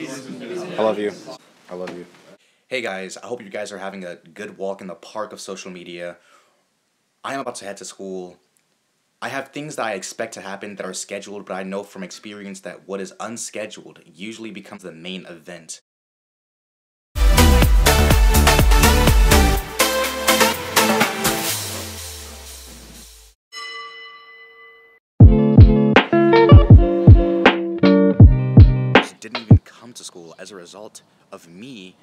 I love you. I love you. Hey guys, I hope you guys are having a good walk in the park of social media. I am about to head to school. I have things that I expect to happen that are scheduled, but I know from experience that what is unscheduled usually becomes the main event. As a result of me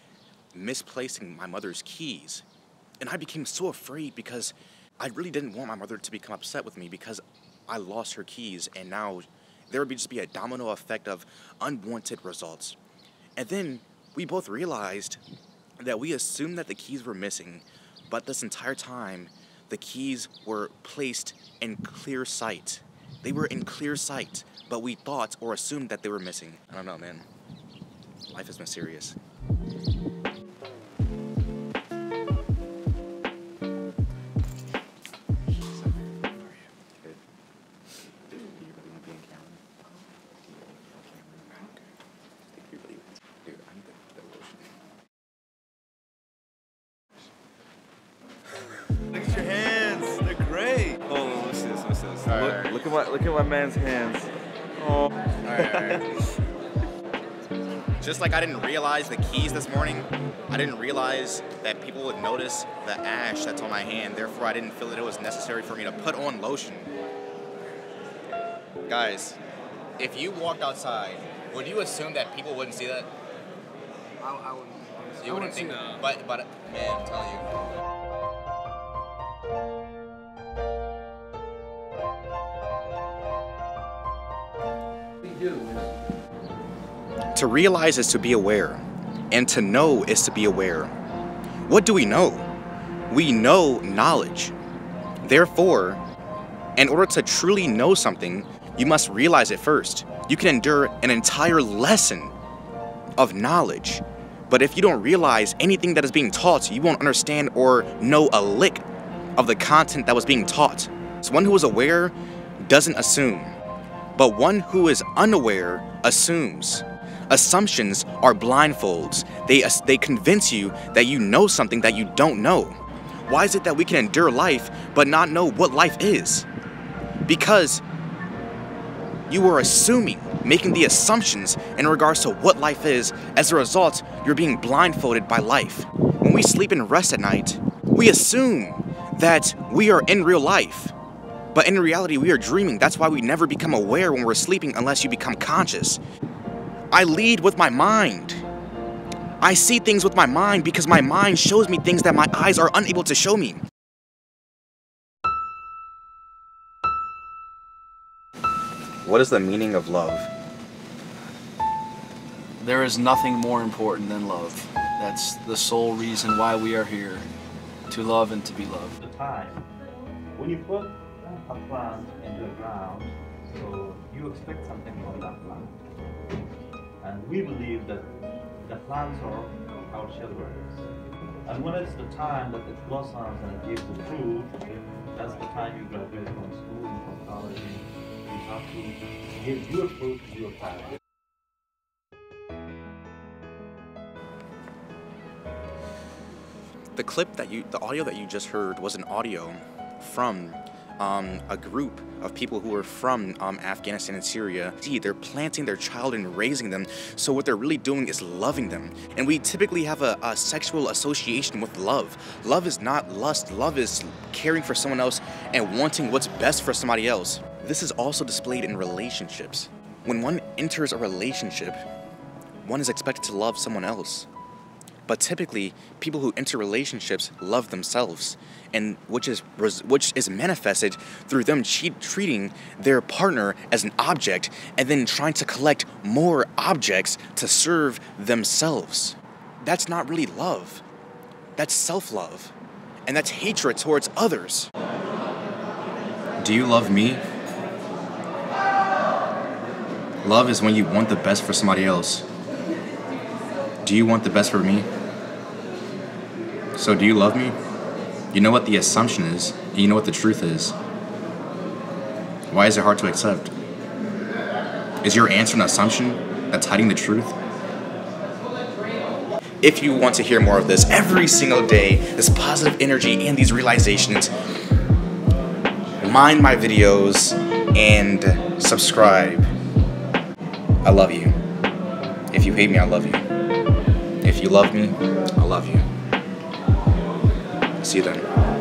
misplacing my mother's keys. And I became so afraid because I really didn't want my mother to become upset with me because I lost her keys and now there would be just be a domino effect of unwanted results. And then we both realized that we assumed that the keys were missing, but this entire time the keys were placed in clear sight. They were in clear sight, but we thought or assumed that they were missing. I don't know, man. Life is mysterious. Look at your hands. They're great. Oh, what's this? What's this? Look, look at my look at my man's hands. Oh. Just like I didn't realize the keys this morning, I didn't realize that people would notice the ash that's on my hand. Therefore, I didn't feel that it was necessary for me to put on lotion. Guys, if you walked outside, would you assume that people wouldn't see that? I, I wouldn't. You I wouldn't think, so. but but man, I'm telling you. To realize is to be aware, and to know is to be aware. What do we know? We know knowledge. Therefore, in order to truly know something, you must realize it first. You can endure an entire lesson of knowledge, but if you don't realize anything that is being taught, you won't understand or know a lick of the content that was being taught. So, one who is aware doesn't assume, but one who is unaware assumes. Assumptions are blindfolds. They, they convince you that you know something that you don't know. Why is it that we can endure life but not know what life is? Because you are assuming, making the assumptions in regards to what life is. As a result, you're being blindfolded by life. When we sleep and rest at night, we assume that we are in real life. But in reality, we are dreaming. That's why we never become aware when we're sleeping unless you become conscious. I lead with my mind. I see things with my mind because my mind shows me things that my eyes are unable to show me. What is the meaning of love? There is nothing more important than love. That's the sole reason why we are here to love and to be loved. the time. When you put a plant into the ground, so you expect something from that plant. And we believe that the plants are our children. And when it's the time that it blossoms and it gives the fruit, that's the time you graduate from school and from college. You have to give your fruit to your parents. The clip that you, the audio that you just heard was an audio from um, a group of people who are from um, Afghanistan and Syria. See, they're planting their child and raising them, so what they're really doing is loving them. And we typically have a, a sexual association with love. Love is not lust, love is caring for someone else and wanting what's best for somebody else. This is also displayed in relationships. When one enters a relationship, one is expected to love someone else. But typically, people who enter relationships love themselves, and which is which is manifested through them cheat- treating their partner as an object, and then trying to collect more objects to serve themselves. That's not really love. That's self-love, and that's hatred towards others. Do you love me? Love is when you want the best for somebody else. Do you want the best for me? So, do you love me? You know what the assumption is, and you know what the truth is. Why is it hard to accept? Is your answer an assumption that's hiding the truth? if you want to hear more of this every single day, this positive energy and these realizations, mind my videos and subscribe. I love you. If you hate me, I love you. If you love me, I love you. See you then.